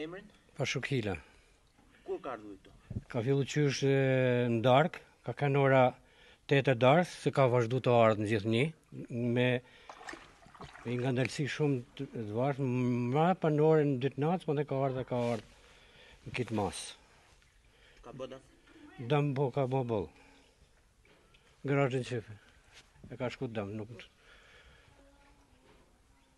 Emrin? Pashuk Hila. Kur ka ardhur këtu? Ka fillu qysh në darkë, ka kanë ora 8 e darkës, ka vazhdu të ardhë gjithnjë, me një ngadalësi shumë të dvartë, ma vonë në orën dy të natës, edhe ka ardhë dhe ka ardhë në kët masë. Ka ba dam? Dam po ka bo bëllë. Gërashën që e ka shku dëmë, nuk të.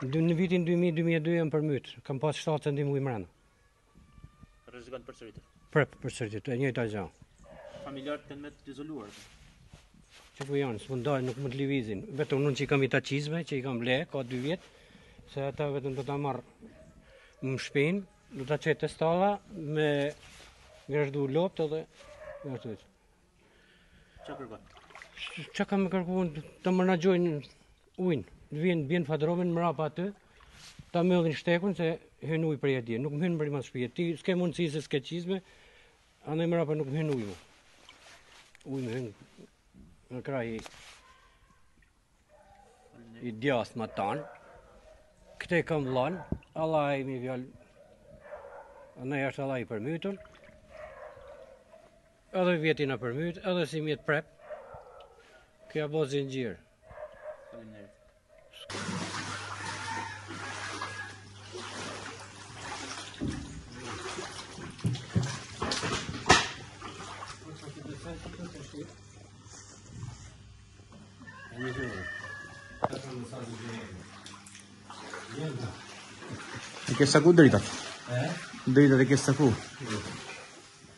Në vitin 2000-2002 jam përmyt, kam pas 7 centim ujë mrena. Rrezikon të përsëritur? Për përsëritur, e njëjta gjë. Familjarët kanë mbet të izoluar? Që ku janë, s'mund dalin, nuk mund të lëvizin. Vetëm unë që i kam kto çizme, që i kam ble, ka dy vjetë, se ata vetëm do ta marr në shpinë, do ta qes te stalla me gërshtu lopët dhe... Çka kërkon? Çka kam kërkuar të menaxhojnë ujin. Të vinë me fadromën mrapa aty. Ta mbyllin shtegun se hyn ujë prej atje. Nuk hyn për mas shtëpi. Ti s'ke mundësi se s'ke çizme. Andaj mrapa nuk hyn ujë. Ujë hyn në krah të djathtë më tanë. Këtë e kam vllanë, Allah e mi vjallë, në jashtë Allah i përmytën, Edhe vjet na përmyt, edhe simjet prep, kjo u bo zinxhir. Che sta cu dritta? Eh? Dritta di che sta cu?